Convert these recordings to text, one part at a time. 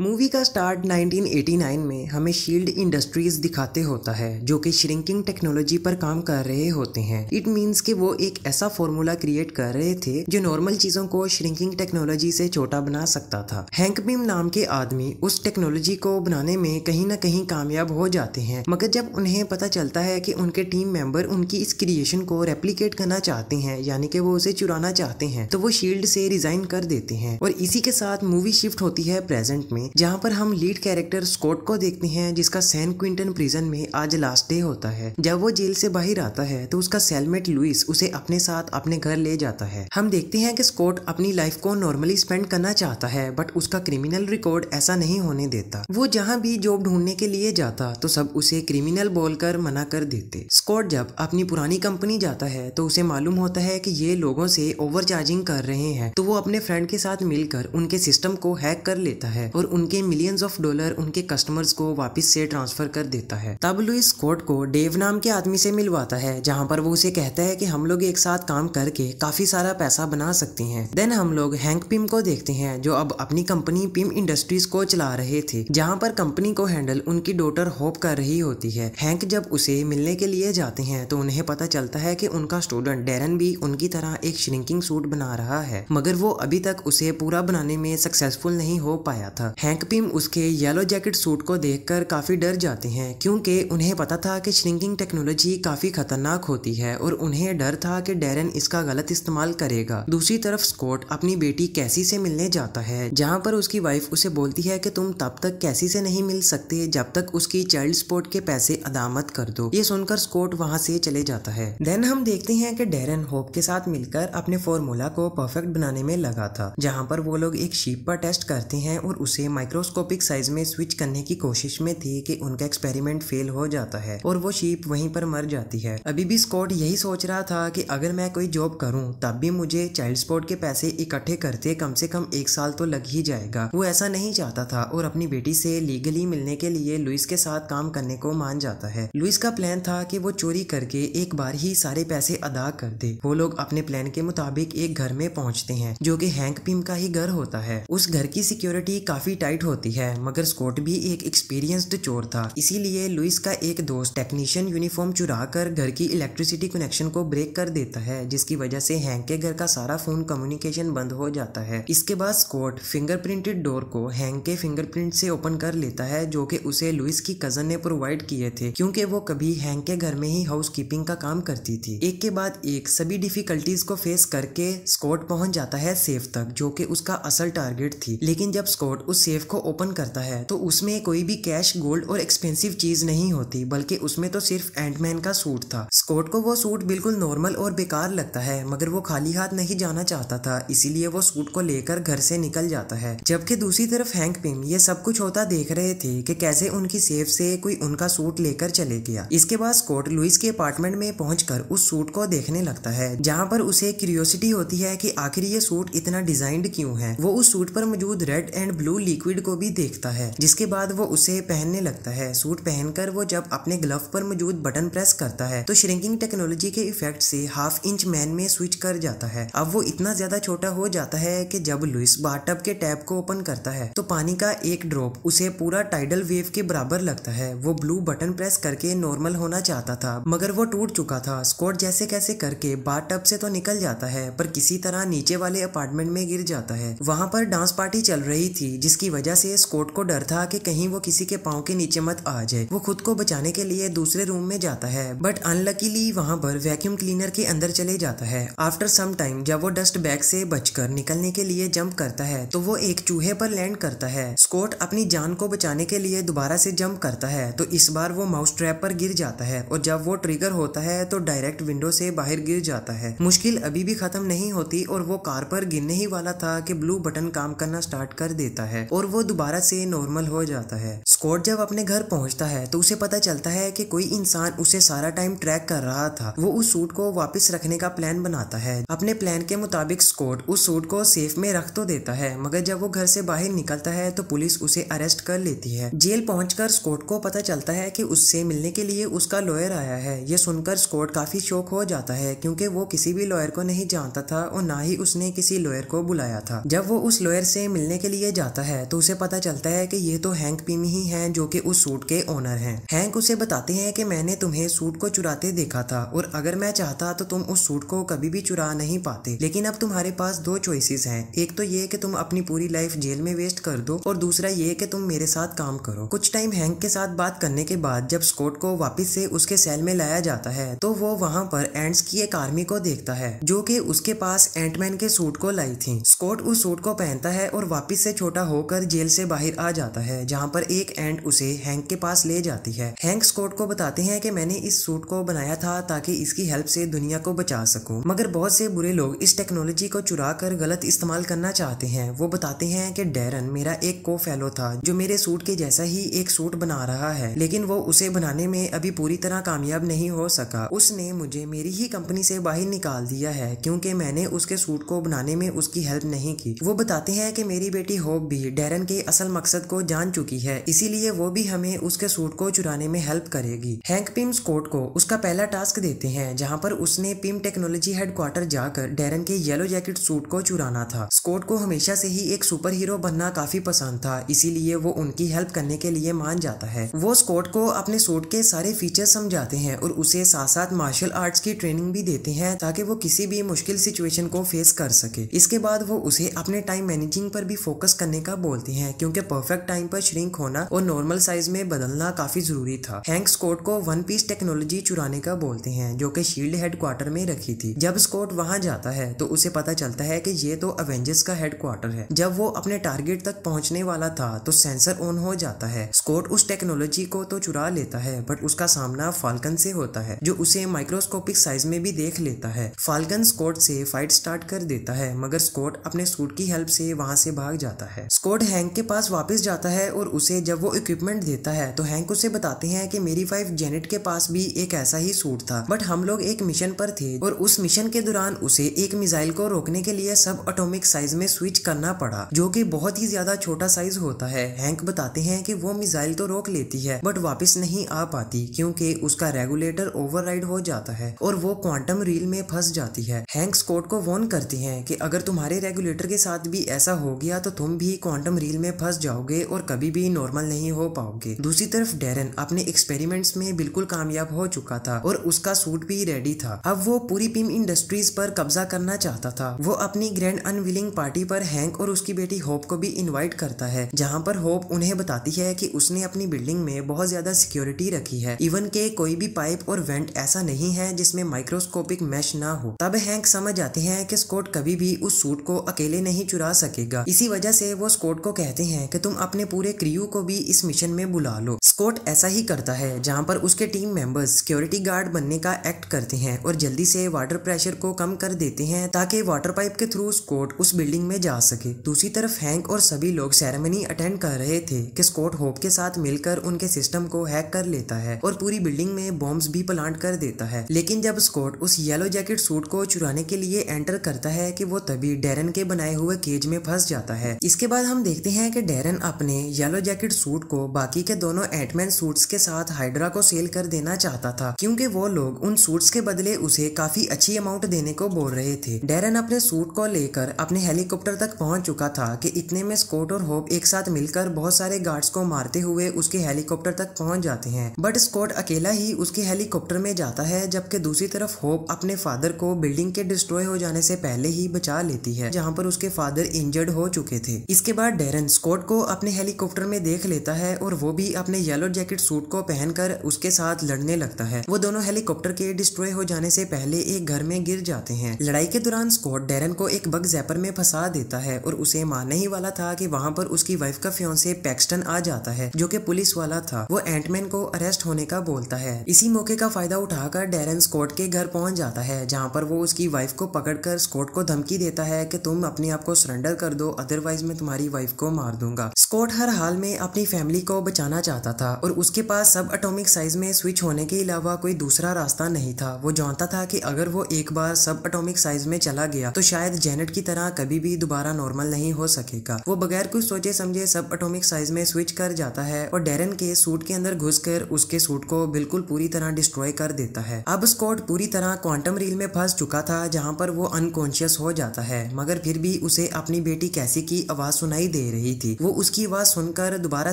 Movie का start 1989 में हमें शील्ड इंडस्ट्रीज़ दिखाते होता है, जो कि श्रिंकिंग टेक्नोलॉजी पर काम कर रहे होते हैं। इट मींस कि वो एक ऐसा फॉर्मूला क्रिएट कर रहे थे, जो नॉर्मल चीज़ों को श्रिंकिंग टेक्नोलॉजी से छोटा बना सकता था। हैंक बिम नाम के आदमी उस टेक्नोलॉजी को बनाने में कहीं ना कहीं कामयाब हो जाते हैं, मगर जब उन्हें पता चलता है कि उनके टीम मेंबर उनकी इस क्रिएशन को रेप्लीकेट करना चाहते हैं, यानी कि वो उसे चुराना चाहते हैं तो वो शील्ड से रिजाइन कर देते हैं। और इसी के साथ मूवी शिफ्ट होती है प्रेजेंट में। में, जहाँ पर हम लीड कैरेक्टर स्कॉट को देखते हैं, जिसका सैन क्विंटन प्रिजन में आज लास्ट डे होता है। जब वो जेल से बाहर आता है तो उसका सेलमेट लुइस उसे अपने साथ अपने घर ले जाता है। हम देखते हैं कि स्कॉट अपनी लाइफ को नॉर्मली स्पेंड करना चाहता है बट उसका क्रिमिनल रिकॉर्ड ऐसा नहीं होने देता। वो जहाँ भी जॉब ढूँढने के लिए जाता तो सब उसे क्रिमिनल बोलकर मना कर देते। स्कॉट जब अपनी पुरानी कंपनी जाता है तो उसे मालूम होता है कि ये लोगों से ओवर चार्जिंग कर रहे हैं। तो वो अपने फ्रेंड के साथ मिलकर उनके सिस्टम को हैक कर लेता है, और उनके मिलियंस ऑफ़ डॉलर उनके कस्टमर्स को वापस से ट्रांसफ़र कर देता है। तब लुइस स्कॉट को डेव नाम के आदमी से मिलवाता है, जहाँ पर वो उसे कहता है कि हम लोग एक साथ काम करके काफ़ी सारा पैसा बना सकते हैं। देन हम लोग हैंक पिम को देखते हैं, जो अब अपनी कंपनी पिम इंडस्ट्रीज़ को चला रहे थे, जहाँ पर कंपनी को हैंडल उनकी डॉटर होप कर रही होती है। हैंक जब उसे मिलने के लिए जाते हैं तो उन्हें पता चलता है कि उनका स्टूडेंट डेरन भी उनकी तरह एक श्रिंकिंग सूट बना रहा है, मगर वो अभी तक उसे पूरा बनाने में सक्सेसफुल नहीं हो पाया था। हैंक पिम उसके येलो जैकेट सूट को देखकर काफ़ी डर जाते हैं, क्योंकि उन्हें पता था कि श्रिंकिंग टेक्नोलॉजी काफ़ी खतरनाक होती है और उन्हें डर था कि डेरन इसका गलत इस्तेमाल करेगा। दूसरी तरफ़ स्कॉट अपनी बेटी कैसी से मिलने जाता है, जहाँ पर उसकी वाइफ उसे बोलती है कि तुम तब तक कैसी से नहीं मिल सकते जब तक उसकी चाइल्ड स्पोर्ट के पैसे अदा मत कर दो। ये सुनकर स्कॉट वहाँ से चले जाता है। देन हम देखते हैं कि डेरन होप के साथ मिलकर अपने फॉर्मूला को परफेक्ट बनाने में लगा था, जहाँ पर वो लोग एक शीप पर टेस्ट करते हैं और उसे माइक्रोस्कोपिक साइज़ में स्विच करने की कोशिश में थी कि उनका एक्सपेरिमेंट फेल हो जाता है और वो शीप वहीं पर मर जाती है। अभी भी स्कॉट यही सोच रहा था कि अगर मैं कोई जॉब करूँ, तब भी मुझे चाइल्ड स्पोर्ट के पैसे इकट्ठे करते कम से कम एक साल तो लग ही जाएगा। वो ऐसा नहीं चाहता था और अपनी बेटी से लीगली मिलने के लिए लुइस के साथ काम करने को मान जाता है। लुइस का प्लान था कि वो चोरी करके एक बार ही सारे पैसे अदा कर दे। वो लोग अपने प्लान के मुताबिक एक घर में पहुँचते हैं, जो कि हैंक पिम का ही घर होता है। उस घर की सिक्योरिटी काफ़ी टाइट होती है, मगर स्कॉट भी एक एक्सपीरियंस्ड चोर था। इसीलिए लुइस का एक दोस्त टेक्नीशियन यूनिफॉर्म चुरा कर घर की इलेक्ट्रिसिटी कनेक्शन को ब्रेक कर देता है, जिसकी वजह से हैंक के घर का सारा फ़ोन कम्युनिकेशन बंद हो जाता है। इसके बाद स्कॉट फिंगरप्रिंटेड डोर को हैंक के फिंगरप्रिंट से ओपन कर लेता है, जो कि उसे लुइस की कज़न ने प्रोवाइड किए थे, क्योंकि वो कभी हैंक के घर में ही हाउस कीपिंग का काम करती थी। एक के बाद एक, सभी डिफिकल्टीज को फेस करके स्कॉट पहुँच जाता है सेफ़ तक, जो कि उसका असल टारगेट थी। लेकिन जब स्कॉट उस सेफ़ को ओपन करता है तो उसमें कोई भी कैश, गोल्ड और एक्सपेंसिव चीज़ नहीं होती, बल्कि उसमें तो सिर्फ़ एंडमैन का सूट था। स्कॉट को वो सूट बिल्कुल नॉर्मल और बेकार लगता है, मगर वो खाली हाथ नहीं जाना चाहता था, इसीलिए वो सूट को लेकर घर से निकल जाता है। जबकि दूसरी तरफ़ हैंक पिम ये सब कुछ होता देख रहे थे कि कैसे उनकी सेफ़ से कोई उनका सूट लेकर चले गया। इसके बाद स्कॉट लुइस के अपार्टमेंट में पहुंचकर उस सूट को देखने लगता है, जहाँ पर उसे क्यूरियोसिटी होती है कि आखिर ये सूट इतना डिजाइंड क्यों है? वो उस सूट पर मौजूद रेड एंड ब्लू लिक्विड को भी देखता है, जिसके बाद वो उसे पहनने लगता है। सूट पहनकर वो जब अपने ग्लव पर मौजूद बटन प्रेस करता है तो श्रिंकिंग टेक्नोलॉजी के इफ़ेक्ट से हाफ़ इंच मैन में स्विच कर जाता है। अब वो इतना ज़्यादा छोटा हो जाता है कि जब लुइस बाटब के टैप को ओपन करता है तो पानी का एक ड्रॉप उसे पूरा टाइडल वेव के बराबर लगता है। वो ब्लू बटन प्रेस करके नॉर्मल होना चाहता था, मगर वो टूट चुका था। स्कॉट जैसे कैसे करके बाटब से तो निकल जाता है, पर किसी तरह नीचे वाले अपार्टमेंट में गिर जाता है। वहाँ पर डांस पार्टी चल रही थी, जिसकी वजह से स्कॉट को डर था कि कहीं वो किसी के पाँव के नीचे मत आ जाए। वो खुद को बचाने के लिए दूसरे रूम में जाता है बट अनलकीली वहाँ पर वैक्यूम क्लीनर के अंदर चले जाता है। आफ्टर सम टाइम जब वो डस्ट बैग से बचकर निकलने के लिए जंप करता है तो वो एक चूहे पर लैंड करता है। स्कॉट अपनी जान को बचाने के लिए दोबारा से जंप करता है तो इस बार वो माउस ट्रैप पर गिर जाता है, और जब वो ट्रिगर होता है तो डायरेक्ट विंडो से बाहर गिर जाता है। मुश्किल अभी भी खत्म नहीं होती, और वो कार पर गिरने ही वाला था कि ब्लू बटन काम करना स्टार्ट कर देता है। और वो दोबारा से नॉर्मल हो जाता है। स्कॉट जब अपने घर पहुँचता है तो उसे पता चलता है कि कोई इंसान उसे सारा टाइम ट्रैक कर रहा था। वो उस सूट को वापस रखने का प्लान बनाता है। अपने प्लान के मुताबिक स्कॉट उस सूट को सेफ़ में रख तो देता है, मगर जब वो घर से बाहर निकलता है तो पुलिस उसे अरेस्ट कर लेती है। जेल पहुंचकर स्कॉट को पता चलता है कि उससे मिलने के लिए उसका लॉयर आया है। ये सुनकर स्कॉट काफ़ी शौक हो जाता है, क्योंकि वो किसी भी लॉयर को नहीं जानता था और ना ही उसने किसी लॉयर को बुलाया था। जब वो उस लॉयर से मिलने के लिए जाता है है तो उसे पता चलता है कि ये तो हैंक पिम ही हैं जो कि उस सूट के ओनर हैं। हैंक उसे बताते हैं कि मैंने तुम्हें सूट को चुराते देखा था और अगर मैं चाहता तो तुम उस सूट को कभी भी चुरा नहीं पाते। लेकिन अब तुम्हारे पास दो चॉइसेस हैं। एक तो ये कि तुम अपनी पूरी लाइफ जेल में वेस्ट कर दो और दूसरा ये कि तुम मेरे साथ काम करो। कुछ टाइम हैंक के साथ बात करने के बाद जब स्कॉट को वापस से उसके सेल में लाया जाता है तो वो वहाँ पर एंड्स की एक आर्मी को देखता है, जो कि उसके पास एंटमैन के सूट को लाई थी। स्कॉट उस सूट को पहनता है और वापिस से छोटा होकर जेल से बाहर आ जाता है, जहाँ पर एक एंड उसे हैंक के पास ले जाती है। हैंक स्कॉट को बताते हैं कि मैंने इस सूट को बनाया था ताकि इसकी हेल्प से दुनिया को बचा सकूँ। मगर बहुत से बुरे लोग इस टेक्नोलॉजी को चुरा कर गलत इस्तेमाल करना चाहते हैं। वो बताते हैं कि डेरन मेरा एक को फेलो था, जो मेरे सूट के जैसा ही एक सूट बना रहा है, लेकिन वो उसे बनाने में अभी पूरी तरह कामयाब नहीं हो सका। उसने मुझे मेरी ही कंपनी से बाहर निकाल दिया है, क्योंकि मैंने उसके सूट को बनाने में उसकी हेल्प नहीं की। वो बताते हैं कि मेरी बेटी होप भी डेरन के असल मकसद को जान चुकी है, इसीलिए वो भी हमें उसके सूट को चुराने में हेल्प करेगी। हैंक पिम स्कोट को उसका पहला टास्क देते हैं, जहाँ पर उसने पिम टेक्नोलॉजी हेडक्वार्टर जाकर डेरन के येलो जैकेट सूट को चुराना था। स्कोट को हमेशा से ही एक सुपर हीरो बनना काफ़ी पसंद था, इसीलिए वो उनकी हेल्प करने के लिए मान जाता है। वो स्कोट को अपने सूट के सारे फीचर समझाते हैं और उसे साथ साथ मार्शल आर्ट्स की ट्रेनिंग भी देते हैं, ताकि वो किसी भी मुश्किल सिचुएशन को फेस कर सके। इसके बाद वो उसे अपने टाइम मैनेजिंग पर भी फोकस करने का बोलते हैं, क्योंकि परफेक्ट टाइम पर श्रिंक होना और नॉर्मल साइज़ में बदलना काफ़ी ज़रूरी था। हैंक स्कोट को वन पीस टेक्नोलॉजी चुराने का बोलते हैं, जो कि शील्ड हेडक्वार्टर में रखी थी। जब स्कोट वहाँ जाता है तो उसे पता चलता है कि ये तो अवेंजर्स का हेडक्वार्टर है। जब वो अपने टारगेट तक पहुँचने वाला था तो सेंसर ऑन हो जाता है। स्कोट उस टेक्नोलॉजी को तो चुरा लेता है बट उसका सामना फाल्कन से होता है, जो उसे माइक्रोस्कोपिक साइज़ में भी देख लेता है। फाल्कन स्कोट से फाइट स्टार्ट कर देता है, मगर स्कोट अपने सूट की हेल्प से वहाँ से भाग जाता है। स्कोट हैंक के पास वापस जाता है और उसे जब वो इक्विपमेंट देता है तो हैंक उसे बताते हैं कि मेरी वाइफ जेनेट के पास भी एक ऐसा ही सूट था। बट हम लोग एक मिशन पर थे और उस मिशन के दौरान उसे एक मिसाइल को रोकने के लिए सब अटोमिक साइज़ में स्विच करना पड़ा, जो की बहुत ही ज़्यादा छोटा साइज़ होता है। हैंक बताते हैं कि वो मिसाइल तो रोक लेती है बट वापिस नहीं आ पाती, क्योंकि उसका रेगुलेटर ओवरराइड हो जाता है और वो क्वांटम रील में फंस जाती है। हैंक स्कोट को वॉर्न करती है की अगर तुम्हारे रेगुलेटर के साथ भी ऐसा हो गया तो तुम भी क्वांटम रील में फंस जाओगे और कभी भी नॉर्मल नहीं हो पाओगे। दूसरी तरफ़, डेरन अपने एक्सपेरिमेंट्स में बिल्कुल कामयाब हो चुका था और उसका सूट भी रेडी था। अब वो पूरी पिम इंडस्ट्रीज़ पर कब्जा करना चाहता था। वो अपनी ग्रैंड अनविलिंग पार्टी पर हैंक और उसकी बेटी होप को भी इनवाइट करता है, जहाँ पर होप उन्हें बताती है कि उसने अपनी बिल्डिंग में बहुत ज़्यादा सिक्योरिटी रखी है। इवन के कोई भी पाइप और वेंट ऐसा नहीं है जिसमें माइक्रोस्कोपिक मैश ना हो। तब हैंक समझ आते हैं कि स्कोट कभी भी उस सूट को अकेले नहीं चुरा सकेगा। इसी वजह से वो स्कोट को कहते हैं कि तुम अपने पूरे क्रियू को भी इस मिशन में बुला लो। स्कोट ऐसा ही करता है, जहाँ पर उसके टीम मेंबर्स सिक्योरिटी गार्ड बनने का एक्ट करते हैं और जल्दी से वाटर प्रेशर को कम कर देते हैं ताकि वाटर पाइप के थ्रू स्कोट उस बिल्डिंग में जा सके। दूसरी तरफ़, हैंक और सभी लोग सेरेमनी अटेंड कर रहे थे कि स्कॉट होप के साथ मिलकर उनके सिस्टम को हैक कर लेता है और पूरी बिल्डिंग में बॉम्ब्स भी प्लांट कर देता है। लेकिन जब स्कॉट उस येलो जैकेट सूट को चुराने के लिए एंटर करता है कि वो तभी डेरन के बनाए हुए केज में फंस जाता है। इसके बाद हम देखते हैं कि डेरन अपने येलो जैकेट सूट को बाकी के दोनों एटमैन सूट्स के साथ हाइड्रा को सेल कर देना चाहता था, क्योंकि वो लोग उन सूट्स के बदले उसे काफ़ी अच्छी अमाउंट देने को बोल रहे थे। डेरन अपने सूट को लेकर अपने हेलीकॉप्टर तक पहुँच चुका था कि इतने में स्कोट और होप एक साथ मिलकर बहुत सारे गार्ड्स को मारते हुए उसके हेलीकॉप्टर तक पहुँच जाते हैं। बट स्कोट अकेला ही उसके हेलीकॉप्टर में जाता है, जबकि दूसरी तरफ़ होप अपने फादर को बिल्डिंग के डिस्ट्रॉय हो जाने से पहले ही बचा लेती है, जहाँ पर उसके फादर इंजर्ड हो चुके थे। इसके बाद डेरन स्कॉट को अपने हेलीकॉप्टर में देख लेता है और वो भी अपने येलो जैकेट सूट को पहनकर उसके साथ लड़ने लगता है। वो दोनों हेलीकॉप्टर के डिस्ट्रॉय हो जाने से पहले एक घर में गिर जाते हैं। लड़ाई के दौरान स्कॉट डेरन को एक बग जैपर में फंसा देता है और उसे मारने ही वाला था कि वहाँ पर उसकी वाइफ का फ्योंसे पैक्सटन आ जाता है, जो कि पुलिस वाला था। वो एंटमैन को अरेस्ट होने का बोलता है। इसी मौके का फ़ायदा उठाकर डेरन स्कॉट के घर पहुँच जाता है, जहाँ पर वो उसकी वाइफ को पकड़कर स्कॉट को धमकी देता है कि तुम अपने आप को सरेंडर कर दो, अदरवाइज़ में तुम्हारी वाइफ को मार दूँगा। स्कॉट हर हाल में अपनी फैमिली को बचाना चाहता था और उसके पास सब अटोमिक साइज़ में स्विच होने के अलावा कोई दूसरा रास्ता नहीं था। वो जानता था कि अगर वो एक बार सब अटोमिक साइज़ में चला गया तो शायद जेनेट की तरह कभी भी दोबारा नॉर्मल नहीं हो सकेगा। वो बगैर कुछ सोचे समझे सब अटोमिक साइज़ में स्विच कर जाता है और डेरन के सूट के अंदर घुसकर उसके सूट को बिल्कुल पूरी तरह डिस्ट्रॉय कर देता है। अब स्कॉट पूरी तरह क्वांटम रील में फंस चुका था, जहाँ पर वो अनकॉन्शियस हो जाता है, मगर फिर भी उसे अपनी बेटी कैसी की आवाज़ सुनाई दे रही थी। वो उसकी आवाज़ सुनकर दोबारा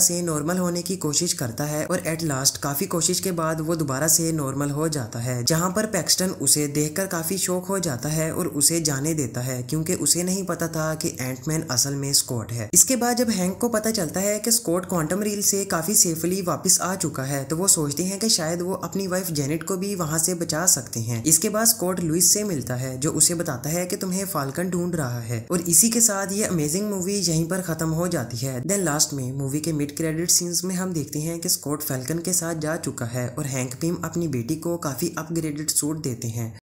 से नॉर्मल होने की कोशिश करता है और एट लास्ट काफ़ी कोशिश के बाद वो दोबारा से नॉर्मल हो जाता है, जहाँ पर पैक्सटन उसे देखकर काफ़ी शौक हो जाता है और उसे जाने देता है, क्योंकि उसे नहीं पता था कि एंटमैन असल में स्कॉट है। इसके बाद जब हैंक को पता चलता है कि स्कॉट क्वांटम रील से काफ़ी सेफली वापस आ चुका है तो वो सोचते हैं कि शायद वो अपनी वाइफ जेनेट को भी वहाँ से बचा सकते हैं। इसके बाद स्कॉट लुइस से मिलता है, जो उसे बताता है कि तुम्हें फाल्कन ढूंढ रहा है, और इसी के साथ ये अमेजिंग मूवी यहीं पर खत्म हो जाती है। देन लास्ट में मूवी के मिड क्रेडिट सीन्स में हम देखते हैं कि स्कॉट फैल्कन के साथ जा चुका है और हैंक पिम अपनी बेटी को काफ़ी अपग्रेडेड सूट देते हैं।